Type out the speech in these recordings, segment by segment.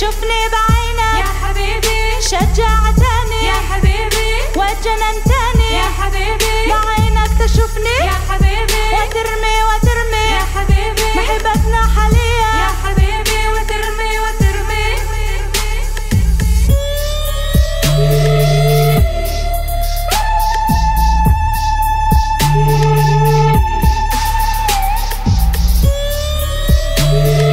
شوفني بعينك. يا حبيبي. شجعتني. يا حبيبي. وجننتني. يا حبيبي. بعينك تشوفني. يا حبيبي. وترمي وترمي. يا حبيبي. محبتنا حاليا يا حبيبي. وترمي وترمي. يا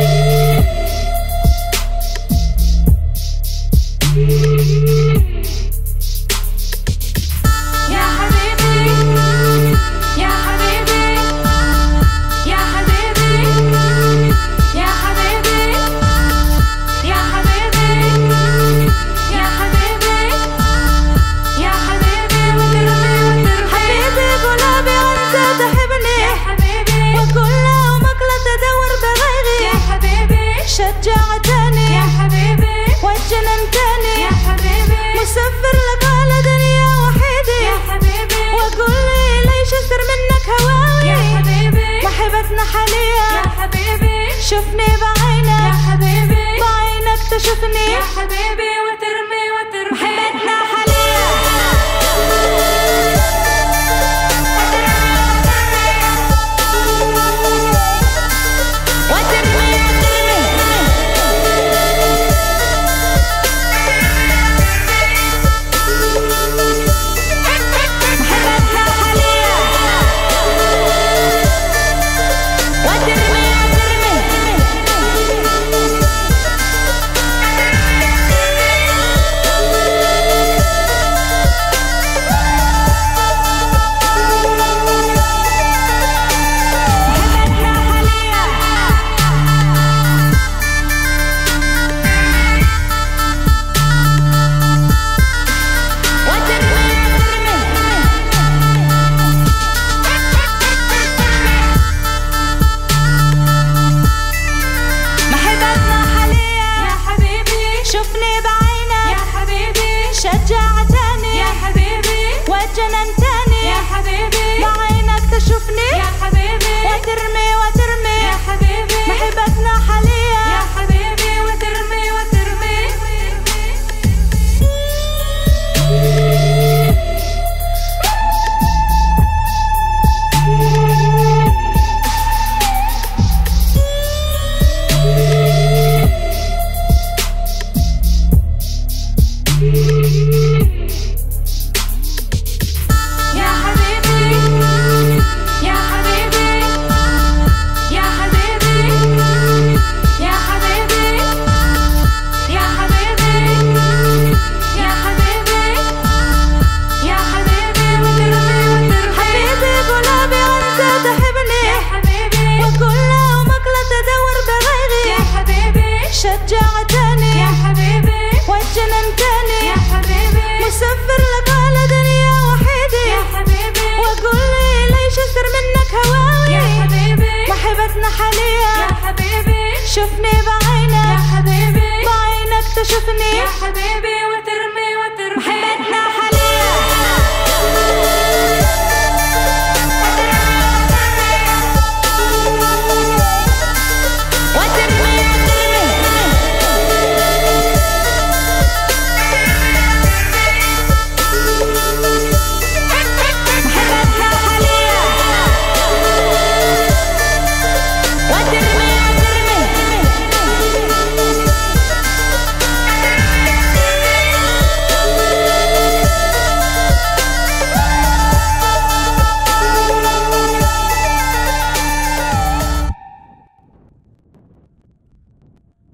تشوفني وجننتني يا حبيبي. بعينك تشوفني. يا حبيبي. وترمي شجعتني يا حبيبي. وجننتني يا حبيبي. مسافر لك على دنيا وحيدي يا حبيبي. واقول لي ليش أكثر منك يا هواي حبيبي. محبتنا يا حاليا حبيبي. شوفني يا بعينك حبيبي. بعينك تشوفني. يا حبيبي.